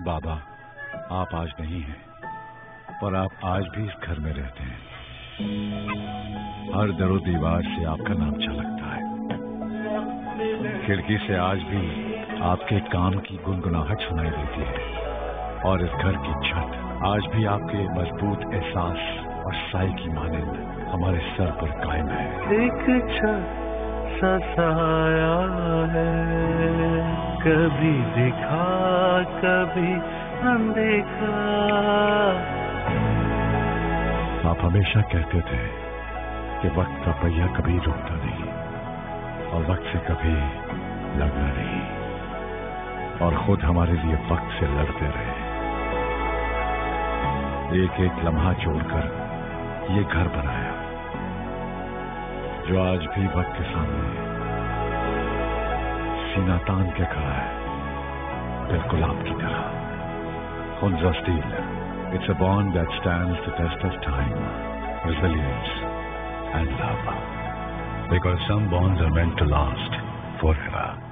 बाबा, आप आज नहीं हैं, पर आप आज भी इस घर में रहते हैं। हर दरो दीवार से आपका नाम झलकता है। खिड़की से आज भी आपके काम की गुनगुनाहट सुनाई देती है, और इस घर की छत आज भी आपके मज़बूत एहसास और साई की मानंद हमारे सर पर कायम है। एक छत सा साया है, कभी दिखा कभी अनदेखा। आप हमेशा कहते थे कि वक्त का पहिया कभी रुकता नहीं और वक्त से कभी लड़ना नहीं। और खुद हमारे लिए वक्त से लड़ते रहे। एक एक लम्हा छोड़कर ये घर बनाया, जो आज भी वक्त के सामने सीना तान के खड़ा है बिल्कुल आपकी तरह Hunza Steel. It's a bond that stands the test of time, resilience, and love. Because some bonds are meant to last forever.